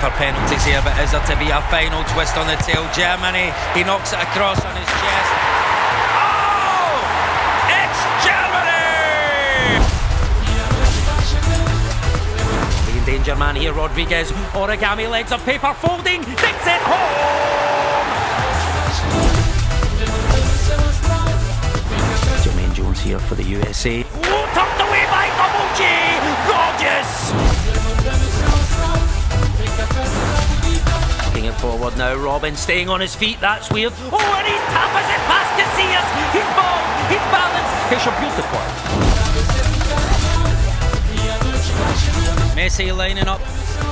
for penalties here, but is there to be a final twist on the tail? Germany, he knocks it across on his chest. Oh! It's Germany! The danger man here, Rodriguez. Origami legs of paper folding, takes it home! Jermaine Jones here for the USA. Oh, Now, Robben staying on his feet, that's weird. Oh, and he tapas it past Casillas! He's ball, he's balanced, it's a beautiful. Messi lining up.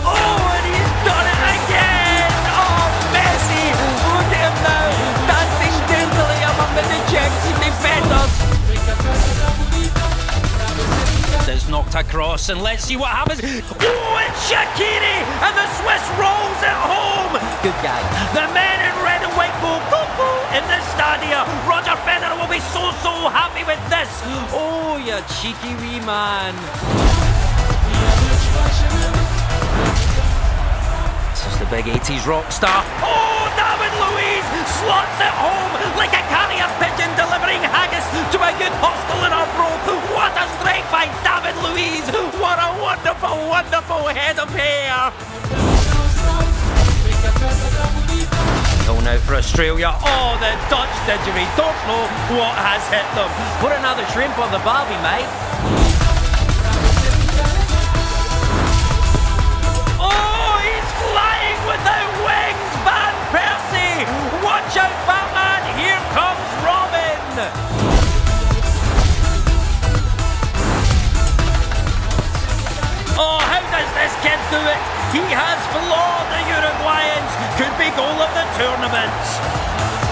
Oh, and he's done it again! Oh, Messi! Look at him now, dancing daintily among the dejected defenders. Is knocked across, and let's see what happens. Oh, it's Shaqiri, and the Swiss. Good guy. The man in red and white go cuckoo in the stadia. Roger Federer will be so so happy with this. Oh, you cheeky wee man. This is the big 80s rock star. Oh, Australia. Oh, the Dutch didgery. Don't know what has hit them. Put another shrimp on the barbie, mate. Oh, he's flying without wings, Van Persie! Watch out, Batman! Here comes Robin! Oh, how does this kid do it? He has floored the Uruguayans. Could tournament.